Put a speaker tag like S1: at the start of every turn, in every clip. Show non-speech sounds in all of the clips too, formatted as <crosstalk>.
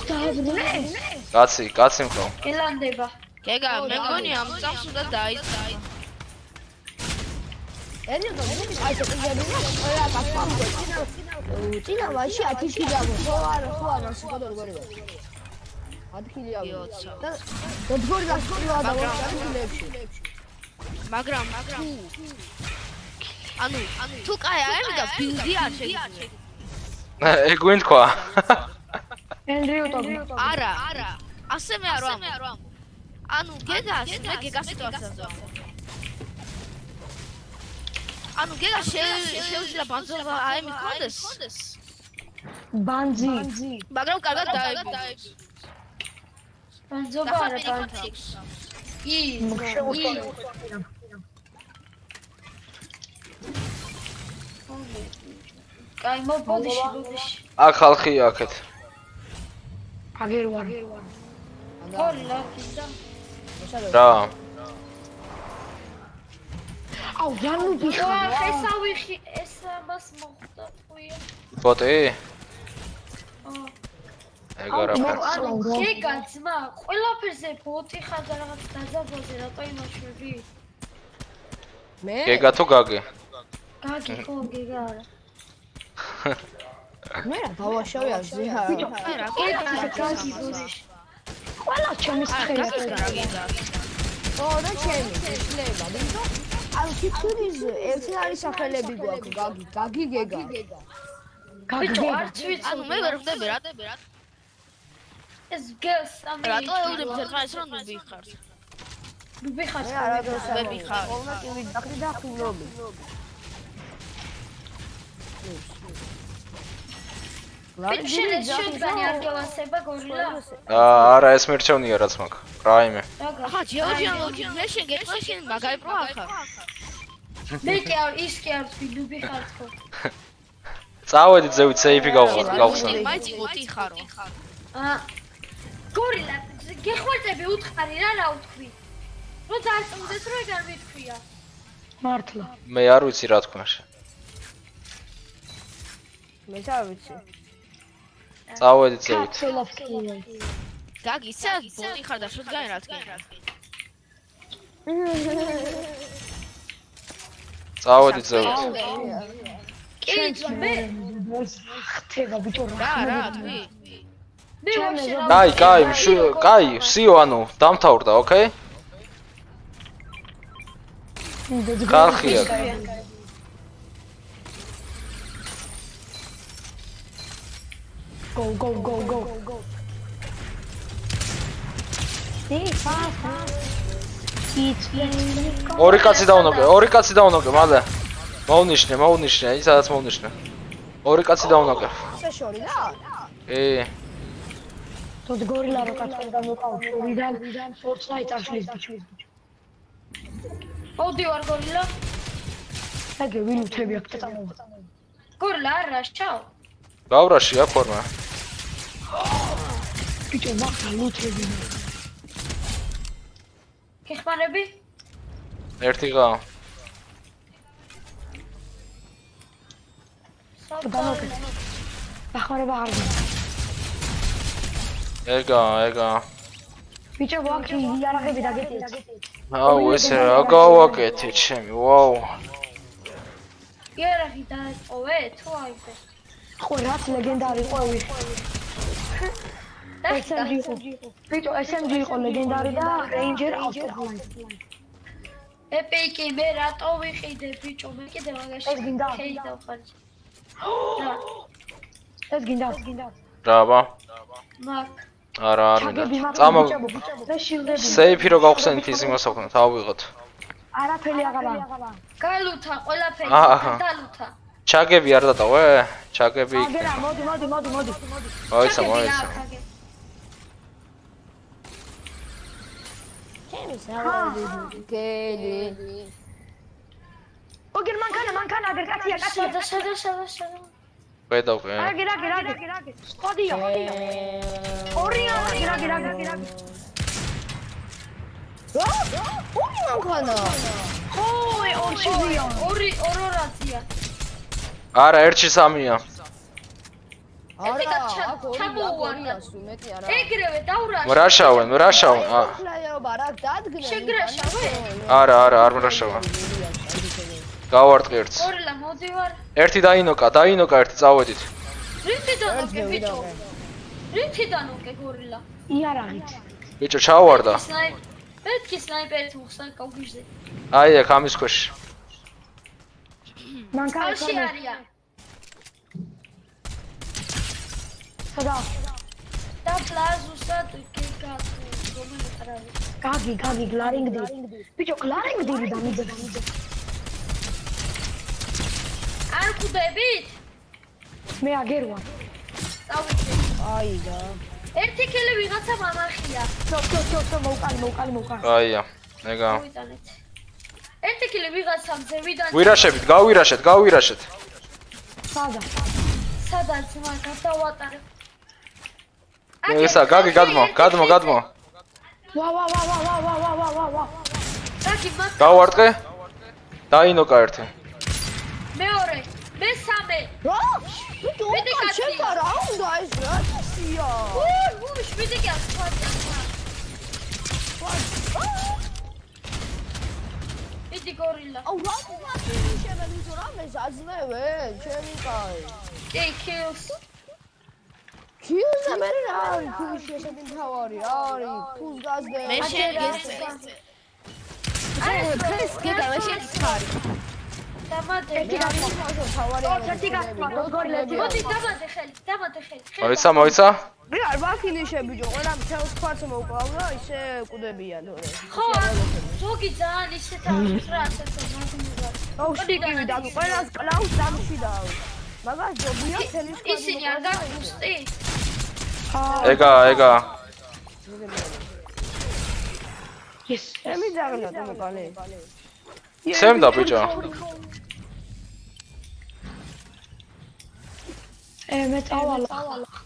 S1: ეს დააბრუნე?
S2: კაცი, კაცი მქო.
S1: ელანდება.
S3: გეგა, მე მგონი ამ წამს უნდა დაიწყო.
S4: ენი და მე აი ეს იზებინა ყველა კაცამდე წინა ვაში 10 კილი ამო ხო არა ხო არა შეგადო როგორი ვარ 10 კილი ამო და დოდგორი გასწრია და ვარ
S3: მაგრამ მაგრამ ანუ თუ კაი არის და ბილდი არ შეიძლება <laughs>
S2: ეგ ვინ <laughs> თქვა
S1: ენდრიუტო
S3: არა არა. ასე მე არ ვამ ანუ გეგას მე გეგას სიტუაციაზე ანუ გეგა შეუძლია ბანძობა აი მიქონდეს
S1: ბანძი.
S3: მაგრამ კარგად დაიგო
S1: ბანძობა არა ბანძი. ი. ი. კაი მობოდიში ბოდიში
S2: აქ ხალხია აქეთ
S1: აგერ ვარ ხორი ლაფიდა
S2: რა
S1: აუ იანუ ბიხარ ესავიხი ეს მას მოხდა თქვია
S2: ბოტი? ეგ არაფერს
S1: ანუ გეგა ძმა ყველაფერზე ბოტი ხარ და რაღაც დაზაბოზე რატო იმაშვები?
S4: მე?
S2: გეგა თუ გაგე?
S1: გაგი ხო გეგა არა <laughs>
S4: მე რა დავაშავე არ ზიჰა
S3: არა
S1: გეგა გაგი ბოდიში ყველა ჩემის ხელს
S4: ო და ჩემი შეიძლება დიო ანუ თითქმის ერთი არის სახელები გვაქვს გაგი გაგი გეგა.
S1: ბიჭო არც ვიცი
S3: ანუ მე ვერ ვდები რა დები რა
S1: ეს გელს ამი
S3: რატო ეუბნები ერთმანეთს რომ მიბიხარ
S1: ბიხარ
S4: მე არადროს
S3: მე
S4: არ
S3: ვიხარ.
S4: ხოლმე კი ვიდახრი და ხილობი
S1: ბიჭო ეს შოთგანი არ გელასება გორილა?
S2: არა ეს მერჩევნია რაც მაქვს. რაიმე.
S1: რაღა
S3: ახლა ჯეოჯიან მე შენ გეტყვა შენ მაგარი პრო ახლა
S1: მე კი არ ის კი არ ვთქვი ნუ ბიხარ ხო
S2: წავედი ზევით სეიფი გავხსნა
S3: მაიც ბოტი ხარო.
S1: აა გორილა გეხვალტები უთხარი რა რა ვთქვი რო დაწუნდეს რო ეგ არ მithქვია მართლა.
S2: მე არ ვიცი რა თქვა შენ.
S4: მე არ ვიცი
S2: წავედი ზევით.
S1: კაცელავკია
S3: გაგი სა ბოტი ხარ და შოთგანი რა თქვენ
S2: წავედი ზევით.
S1: კი მე ხთება ბიჭო
S3: რა რა თქვი
S1: რა
S2: კაი კაი მშ- კაი სიო ანუ დამთავრდა ოკეი? ხალხია
S1: go go go go.
S2: ორი კაცი დაუნოკე ორი კაცი დაუნოკე მალე. მოუნიშნე მოუნიშნე ის სადაც მოუნიშნე. ორი კაცი დაუნოკე
S4: შე შორი და
S2: ე
S1: თოდ გორილა რო კაცი დამოყავ შორიდან ფორცნაით აღშლის ბიჭო. ოდი ვარ გორილა. აგე ვინ უთები აქ წამოვა? გორილა არა შაო
S2: გავრაში აქ ფორმა
S1: ბიჭო მაგა ლუთები გეხმარები
S2: ერთი ყა
S1: დამოკიდე ახმარება არ გინდა
S2: ეგა ეგა
S1: ბიჭო ვაკი იარაღები დაგეტიეთ
S2: აუ ესე რა გავაკეთე ჩემი ვაუ.
S1: იარაღი დაეწყოვე თუ აიფე ხო რაც ლეგენდარი ყვევი <laughs> SMG იყო. ბიჭო, SMG იყო ლეგენდარი და Ranger Autoflight. ეპიკი მე რატო ვიყიდე ბიჭო, მე კიდე მაგაში. ეს გინდა. შეიძლება რა. <gasps> ეს გინდა. გინდა.
S2: რაბა
S1: მაგ.
S2: არა არ მინდა წამო სეიფი რო გავხსენით ის იმას აქვთ ავიღოთ
S1: არაფერი აღარა. გალუთა ყველაფერი დალუთა.
S2: ჩაგები არ დატოვე ჩაგები
S1: აგერა, მოდი, მოდი, მოდი, მოდი.
S2: მოიცა მოიცა
S4: გელი
S1: ოგერ მანქანა მანქანა აგერ კაცია კაცია შედა შედა შედა შედა
S2: გადავყე
S1: აგერ აგერ აგერ აგერ ხოდიო ხოდიო ორია აგერ აგერ აგერ აგერ
S4: ო ორი მანქანა
S1: ოი ორი ორი
S2: ორ ორ რაცია
S4: არა 1-3-ია ეგრე ჩაბუვანა.
S1: ეგრევე
S2: დაურაშავენ. რაშავენ, რაშავენ.
S4: ხლაიობა რა დადგნენ.
S1: შეგრაშავენ?
S2: არა, არა, არ მრაშავენ. გავარტყი ერთს.
S1: ორლა მოდივარ.
S2: ერთი დაინოკა, დაინოკა ერთი წავედით.
S1: რითიდან ოკე ბიჭო? რითიდან ოკე გორილა?
S4: იარაღით.
S2: ბიჭო, ჩავარდა.
S1: მეთქი სნაიპერით უხსნა კავგიჟზე.
S2: აი, აქ ამის ქვეშ.
S4: მანქანა.
S1: კავშირი არის.
S4: სადა?
S1: და პლაზუსად გიგატო, რომელიც არ არის.
S4: გაგი, გაგი, გლარინგდი. ბიჭო, გლარინგდი და მიძე და მიძე.
S1: არ ხვდებით?
S4: მე აგერ
S1: ვარ.
S4: დავიწყე. აიგა.
S1: ერთი კილი ვიღაცა მამახია.
S4: ცო, ცო, ცო, ცო, მოუკან, მოუკან, მოუკან.
S2: აია, ეგა.
S1: მოიტანეთ. ერთი კილი ვიღაცამზე ვიდან
S2: ვირაშებით, გავირაშეთ, გავირაშეთ.
S4: სადა?
S1: სადაც მაგას დავატარებ.
S2: ესა, გაგი, გადმო, გადმო, გადმო.
S4: ვა ვა ვა ვა ვა ვა ვა ვა ვა ვა
S1: გაგი მაგ
S2: გავარტყე. დაინოკა ერთი.
S1: მეორე, მესამე.
S4: რა ბიჭო
S1: მეტი
S4: უკან
S1: კაცია.
S4: შეხა რა უნდა ეს რა
S1: უი, უი, შვიდი კი ასფალტი. იდი გორილა.
S4: აუ რა მარტივი შემეძლო რა მე ზაძლევე ჩემი კაი
S1: კი, kills.
S4: ფიუზა მე რა არის? ფიუზი შეშები მთავარი არის ფუს გაზდე
S3: მე შეიძლება
S4: ეს გეკალაში ხარ
S1: დამადე
S4: მე არის მთავარი ოც ერთი გასწავლა გოლები
S1: მოდი დამადე ხელი დამადე ხელი
S2: მოიცა მოიცა?
S4: მე არ ვაქინიშე ბიჭო ყველა მთელს ქვაც მოკლავლა ისე კვდებიან თორე
S1: ხო ზოგი ძალიან ისეთ არის რა ასეც
S4: მაგნიზად ორი გივიდა ყველას კლავს დამში დაავ მაგას ჯობია თელის კვადი
S1: ისინი არ გაგუსტი
S2: ეგა, ეგა.
S4: ეს ემი ძაღლა და მოყალე
S2: ცემდა ბიჭო.
S4: ე მე წავალ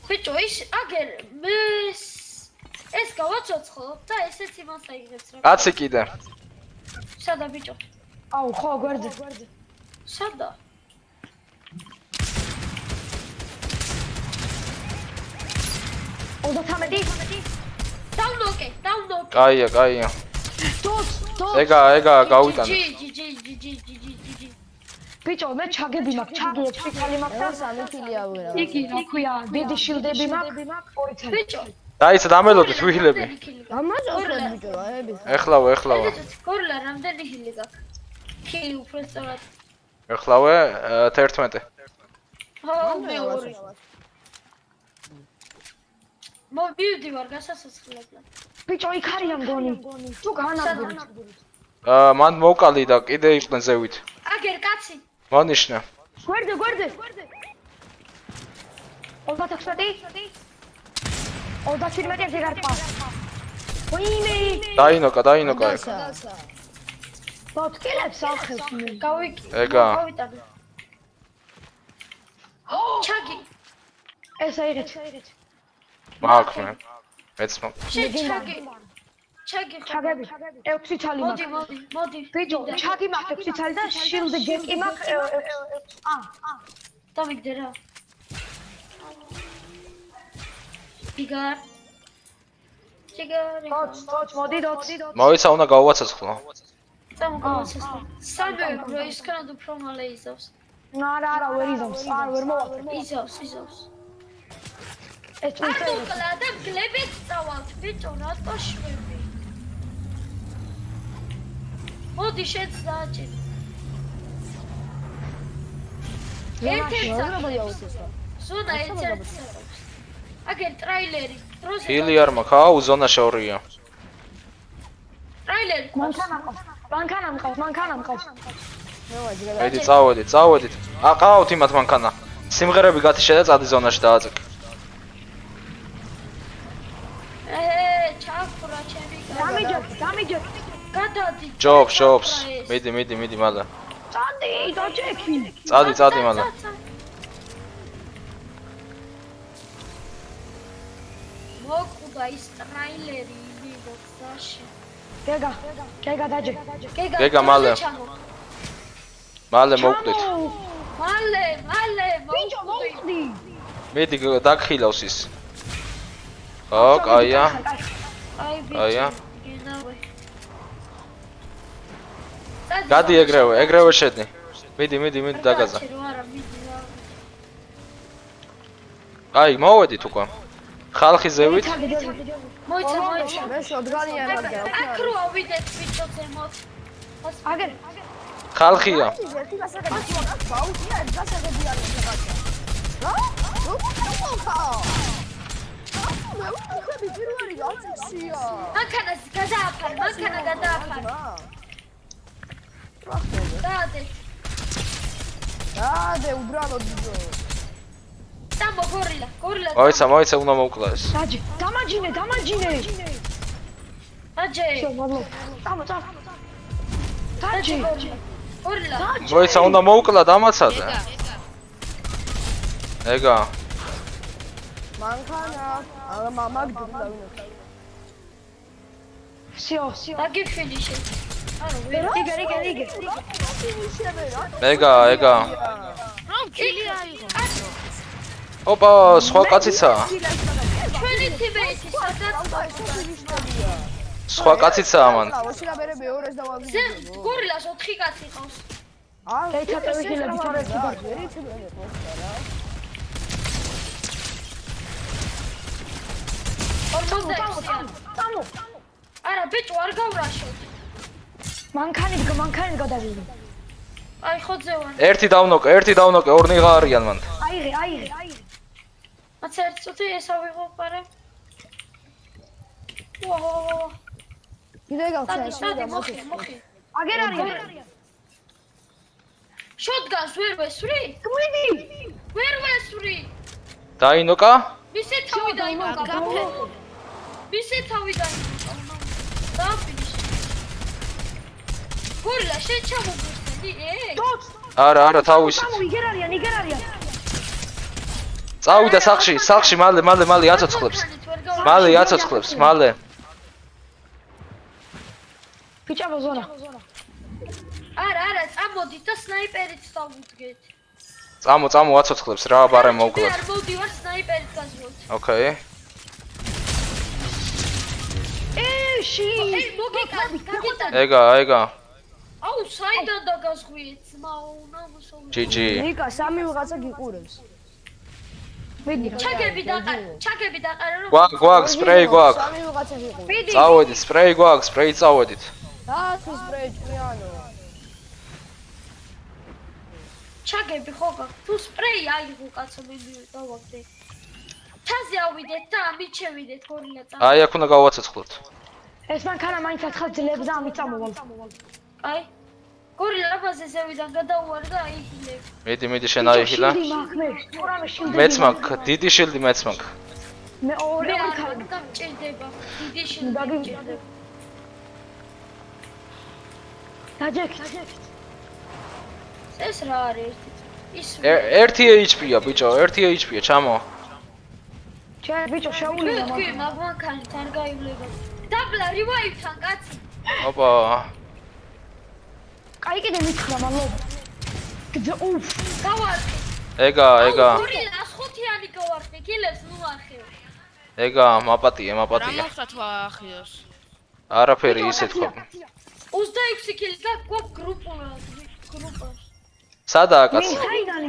S1: ბიჭო, ის აგერ მე ეს გავაცოცხლობ და ესეც იმას აიღებს რა.
S2: კაცი კიდე.
S1: სადა ბიჭო?
S4: აუ ხო გვერდზე
S1: სადა?
S4: ოდა 13
S1: დავნოკე, დავნოკე.
S2: კაია, კაია.
S4: დოც დოც
S2: ეგა, ეგა, გავიტანე.
S1: ჯი, ჯი, ჯი, ჯი, ჯი, ჯი, ჯი, ჯი, ჯი.
S4: ბიჭო მე ჩაგები მაქვს ჩაგი ექვსი ქალი მაქვს და
S5: სამი ფილია ვერა.
S4: იგი რა ქვია დიდი შილდები მაქვს ორი ცალი
S1: ბიჭო,
S2: დაიცა დამელოდეთ ვიჰილები.
S5: ამაზონს ბიჭო, აები.
S2: ეხლავე, ეხლავე.
S1: გორლა რამდენი ხილი გაქვს? ხილი უფრო სწორად.
S2: ეხლავე ა, 11.
S1: ხო, მე მოვიდივარ გასასასხლებლად.
S4: ბიჭო იქ არიან მგონი თუ განაგდური
S2: აა მან მოვკალი და კიდე იყვნენ ზევით.
S1: აგერ კაცი.
S2: მონიშნა.
S4: გვერდზე გვერდზე 36 37 ერთი გარყვა ვინმე
S2: დაინოკა, დაინოკა ეგ.
S4: ბოტკილებს ახებს მე
S1: გავიკი.
S2: ეგა.
S1: გავიტანე. ჩაგი.
S4: ეს აიღეთ
S2: მაგ მე. მეც
S1: შე ჩაგი. ჩაგი
S4: ჩაგები 6 ცალი
S1: მოდი,
S4: მაქვს
S1: მოდი, მოდი.
S4: ბიჭო ჩაგი მაქვს 6 ცალი და შილდ გეკი მაქვს ა
S1: დავიგდე რა. იგარ. იგარ.
S4: დოც დოც მოდი დოც
S2: მოიცა უნდა გავუაცოცხლო.
S1: დამოგავაცეს. სამე რო ისქანად უფრო მალე იზავს.
S4: არა არა ვერ იზავს არ ვერ მოვაწყე
S1: იზავს, იზავს. მოკლა და გლებით წავალთ, ბიჭო, რატო შვები? მოდი შეც დააჭი. ერთ-ერთ ზონა ერთ-ერთ აგერ ტრაილერი, დროზე
S2: ჰილი არ მაქვს, აუ ზონაში ორია.
S1: ტრაილერი
S4: მანქანა მყავს მანქანა მყავს მანქანა მყავს
S2: მედი წავედით, წავედით. აყავთ იმათ მანქანა. სიმღერები გათიშე და წადი ზონაში დააწეკ.
S4: დამიჯობ, დამიჯობ.
S1: გადადი.
S2: ჯობს, ჯობს. მიდი, მიდი, მიდი მალა.
S4: წადი, დაჭექი.
S2: წადი, წადი მალა.
S1: მოყუდა ის ტრაილერი იგი გზაში.
S4: გეგა, გეგა დაჯე.
S1: გეგა.
S2: გეგა მალა.
S1: მალა მოყვდით.
S4: მალა,
S1: მალა
S4: მოყვდი.
S2: მიდი დაგხილავს ის. ო, კაია.
S1: კაია.
S2: აი
S1: გენავე.
S2: გადი ეგრევე, ეგრევე შედი. მიდი, მიდი, მიდი დაგაზა. აი, მოვედით უკვე. ხალხი ზევით.
S1: მოიცა, მოიცა.
S4: მე შოდგანია მაგა
S1: აქ რო ავიდეთ ბიჭო ზემოთ.
S4: აგერ
S2: ხალხია.
S4: ბაუზია ეს გასაგები არის რაღაცა რა როგორ მოხა მე ვიხები პირველი გაწიქსია
S1: მანქანას გადააფარ, მანქანა გადააფარ. დაადე.
S4: დადე უბრალოდ ბიჭო
S1: სამო გორილა, გორილა.
S2: მოიცა, მოიცა, უნდა მოვკლა ეს.
S5: დაჯი დამაჯინე დამაჯინე
S1: დაჯე.
S5: წამო წამო
S1: დაჯე.
S5: დაჯი
S1: გორილა.
S2: მოიცა, უნდა მოვკლა დამაცაზე.
S3: ეგა, ეგა.
S4: მანქანა. აა მამაკ დავინო
S5: სიო სიო.
S1: დაგიფინიშე. ანუ
S5: იგე იგე იგე
S2: ეგა, ეგა.
S3: რომ კილი აიღო.
S2: ოპა, სხვა კაციცა.
S1: ჩვენი თიბეეთი სადაც
S2: სხვა კაციცა ამან.
S4: მეორეს
S1: გორილას 4 კაცი ყავს.
S4: აა
S5: დაიცა ტელევიზიები თორემ
S4: ერთი ბერე მოხდა რა
S1: 46.
S5: წამო
S1: არა, ბიჭო, არ გავრაშოთ.
S5: მანქანი მანქანი გადავიდე
S1: აი ხო ძევან.
S2: ერთი დავნოკე, ერთი დავნოკე, ორნიღა არიან მან.
S5: აიღე აიღე აიღე
S1: მაცა ერთ წუთი ესა ვიღო პარა. ვაუ.
S4: კიდე
S1: დადი, მოხი, მოხი.
S5: აგერ არის
S1: შოდგას ვერ ვესვრი?
S5: გვიდი
S1: ვერ ვესვრი.
S2: დაინოკა?
S1: მისე თავი დაიმოკა.
S3: გაფე.
S1: მისე თავი დაიმოკა. დააფინიშე. გორილა, შენ ჩამოგვიხსენდი, ე?
S2: არა, არა, თავისი.
S5: წამო იგერ არიან იგერ არიან
S2: წავიდა სახში, სახში მალე, მალე, მალე აცოცხლებს. მალე აცოცხლებს, მალე.
S5: ბიჭო ზონა
S1: არა, არა, წამოდით და სნაიპერით დავუდგეთ.
S2: წამო, წამო აცოცხლებს რა, ბარე მოვკლოთ.
S1: არ მოვდივარ სნაიპერით გაზროთ.
S2: ოკეი.
S5: ეში
S1: გაგიტანი.
S2: ეგა, ეგა.
S1: აუ, საიდან დაგაზღვიეთ, ძმაო, ნამოსო.
S2: GG.
S4: ნიკა სამი ვიღაცა გიყურებს
S5: მიდი
S1: ჩაგები დაყარ, ჩაგები დაყარა რომ
S2: გვაქვს, გვაქვს, სპრეი გვაქვს.
S4: სამი ვიღაცა გიყურებს
S2: წავედით, სპრეი გვაქვს, სპრეი წავედით.
S4: დაათვის სპრეი ჭრიანო
S1: ჩაგები ხო გაქვს? თუ სპრეი აიღო კაცო მიდი დავაგდე. თაზე ავიდეთ და ამით შევიდეთ გორილა წა.
S2: აი აქ უნდა გავაცოცხლოთ.
S5: ეს მანქანა მაინც ათხალ ძლებს და ამით წამოვალ
S1: აი. გორილა აბაზე ზევიდან გადაუვარ და აიხილე.
S2: მიდი, მიდი შენ აიხილა.
S5: შილდი მაქვს მე ყურამე შილდი
S2: მეც მაქვს, დიდი შილდი მეც მაქვს.
S5: მე ორი მანქანა
S1: გამჭირდება. დიდი შემდგება.
S5: დაჯეკ
S1: ეს რა არის? ის
S2: ე- ერთი HP-ია, ბიჭო, ერთი HP-ია, ჩამო.
S5: ჩა ბიჭო შაული
S1: მე თქვი მაგმანქანი თან გაივლება. დაბლა რივაივთან კაცი.
S2: ოპა.
S5: კაი კიდე მითხრა მადლობა გძ უფ
S1: გავარდი.
S2: ეგა, ეგა.
S1: გორილა 105-იანი გავარდი, კილებს ნუ ახევ.
S2: ეგა, მაპატია,
S3: რა
S2: მაპატია.
S3: მოხდა თუ ახიოს?
S2: არაფერი ისეთ ხო.
S1: 26 კილი და გვაქვს გრუპულად, გრუპას.
S2: სადაა
S5: მე
S2: კაცი?
S5: საიდან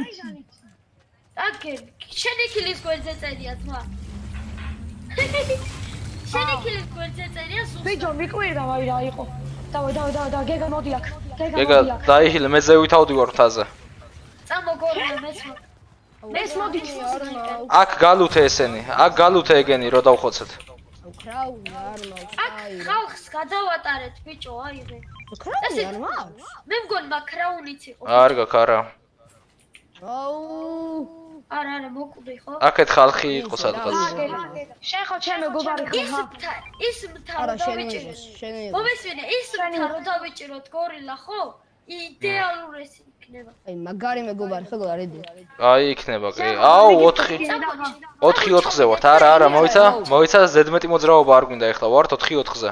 S1: აკე, შენი კილის გვერდზე წერია ძმა. <laughs> შენი კილის გვერდზე წერია სულ.
S5: ბიჭო მიყვირდა ვაი რა იყო დავა დავა დავა დავა გეგა მოდი აქ გეგა
S2: ეგა,
S5: მოდი აქ
S2: დაიხილე, მე ზევითავდი ვარ მთაზე.
S1: წამო გორილა მეცმა.
S5: ეს მოდი
S2: აქ გალუთე ესენი, აქ გალუთე ეგენი, რო დავხოცეთ.
S4: კრაუნი არ მაქვს
S1: აქ ხალხს გადავატარეთ ბიჭო, აიღე.
S4: კრაუნი არ მაქვს
S1: მე მგონი მაკრაუნიც იყო.
S2: არ გაქვს, არა.
S4: აუ
S1: არა, არა, მოკვდი ხო?
S2: აქეთ ხალხი იყო სადღაც.
S5: შენ ხო ჩემი გუბარი ხო
S1: ის ის მთა
S4: არა
S1: რო
S4: შენი
S1: დავიჭიროთ.
S4: მიღეს შენი მიღეს
S1: მომესვენე, ის მთა რო დავიჭიროთ გორილა ხო? იდეალურესი იქნება.
S4: აი მაგარი მეგობარი ხო გარიდი
S2: აი იქნება კი. აუ 4 4-4-ზე ვართ. არა, არა, მოიცა, მოიცა ზედმეტი მოძრაობა არ გვინდა ეხლა. ვართ 4-4-ზე.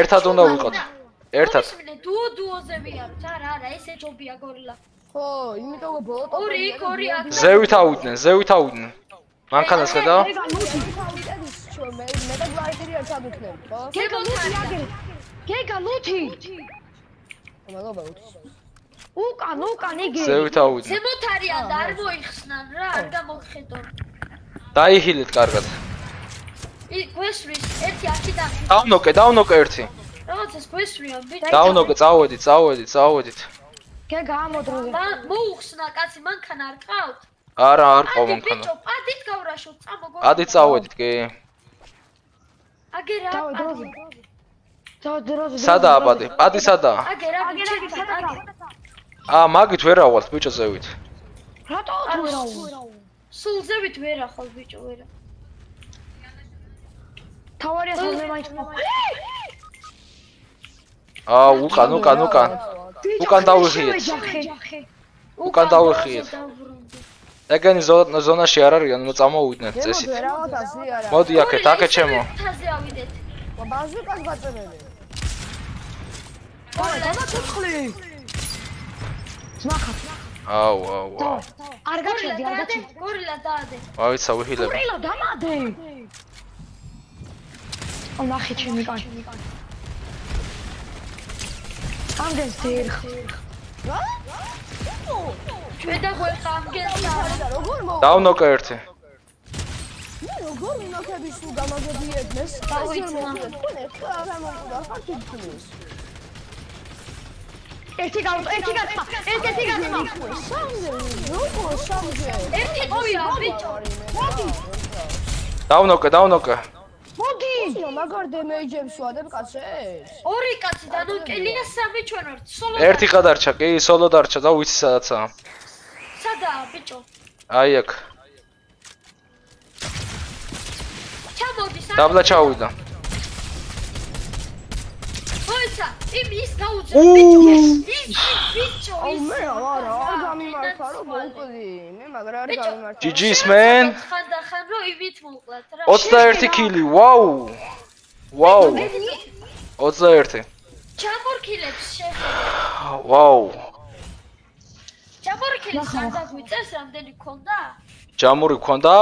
S2: ერთად უნდა ვიყოთ. ერთად.
S1: მომესვენე, დუო დუოზე ვიაროთ. არა, არა, ესე ჯობია გორილა.
S4: ხო იმიტომ რომ ბოლო
S1: ორი იქ, ორი აქ.
S2: ზევით ავიდნენ, ზევით ავიდნენ. მანქანას ხედავ?
S4: მე მე და გლაიდერი არ ჩადუქნები ხო?
S5: გეგა ნუთი აგერ. გეგა ნუთი.
S4: მადლობა უთი.
S5: უკან უკან იგი.
S2: ზევით ავიდნენ.
S1: ზემოთ არიან და არ მოიხსნან რა, არ გამოგხედონ.
S2: დაიჰილეთ კარგად.
S1: ი გვესვრის ერთი აქიდან.
S2: დავნოკე, დავნოკე ერთი.
S1: რაღაცას გვესვრიან ბიჭო.
S2: დავნოკე, წავედით, წავედით, წავედით.
S5: გეგა ამოდროზე.
S1: და მოუხსნა კაცი მანქანა არ ყავთ?
S2: არა, არ
S1: ადი
S2: მანქანა.
S1: ბიჭო, პადით გავრაშოთ, წამოგო.
S2: ადი წავედით, კი.
S1: აგერა.
S5: დავე დროზე. დავე დროზე.
S2: სადაა პადი? პადი სადაა?
S1: აგერა ბიჭო, აგერა.
S2: აა, მაგით ვერ ავალთ ბიჭო ზევით.
S5: რატო თუ ვერაუ?
S1: სულ ზევით ვერ ახალ ბიჭო, ვერა.
S5: თავარია სამე მაინც.
S2: აა, უკან, უკან, უკან. უკან დავიხიეთ. უკან დავიხიეთ. ეგენი ზო- ზონაში არ არიან, ნუ წამოვიდნენ წესით. მოდი აქეთ, აქეთ ჩემო.
S1: თაზე ავიდეთ.
S4: ბაზუკას გაწერელი.
S5: დავე დადა ცოცხლი. ძმახა.
S2: აუ, აუ, აუ.
S5: არ გაჩერდი, არ გაჩერდი.
S1: გორილა დაადე.
S2: ვაიცა ვიხილებ.
S5: ტრილა დამადე. ო ნახე ჩემი კანი. ამდენს დერხ.
S1: ჩვენ და ღვეხა ამგენსა.
S4: და როგორ მო
S2: დავნოკე ერთი.
S4: მე როგორ მინოქები სულ გამაგებიებდეს?
S1: დავიცნა.
S4: თქვენ ახლა არ მომკვდა ხარ თითქმის.
S5: ერთი გავუტო, ერთი გაცმა, ერთი ერთი გაცმა.
S4: სამზე როგორ სამზე?
S1: ერთი წვია ბიჭო.
S2: დავნოკე, დავნოკე.
S4: ნუ მაგარ დემეიჯებს ვადებ კაცებს.
S1: ორი კაცი და ნუ კელია სამი ჩვენ ვართ. სოლო.
S2: ერთი გადარჩა, კი, სოლო დარჩა და ვიცი სადაცაა.
S1: სადაა ბიჭო?
S2: აი აქ.
S1: ჩამოდი სამ.
S2: დაბლა ჩავიდა.
S1: მოიცა, იმ ის გაუძე
S2: უუ.
S1: ბიჭო. ის ბიჭო,
S4: აუ
S1: ის.
S4: მე არა, არ გამიმართა რომ მოვკვდი. მე მაგრამ არ გამიმართა.
S2: GG's man.
S1: ხან და ხან რომ იმით მოვკლათ რა.
S2: 21 კილი. ვაუ. ვაუ. 21.
S1: ჩამორქილებს შეხედე.
S2: ვაუ.
S1: ჩამორქილებს არ დაგვიწეს რამდენი ქონდა?
S2: ჯამური ქონდა